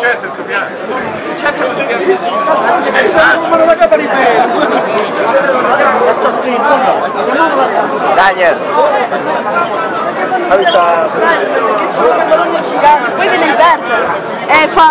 c'è terzo piano? C'è terzo piano. Ma non la capa di Daniel. Ha visto? Poi viene il verde. E fa...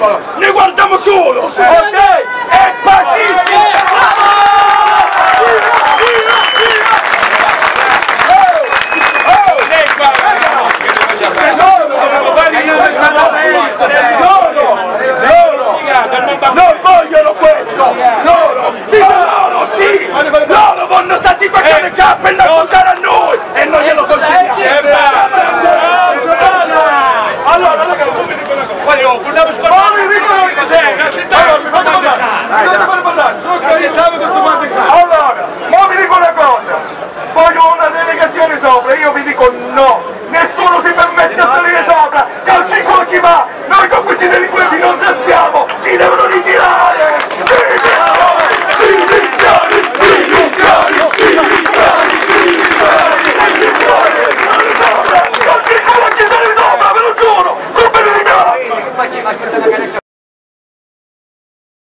Ball.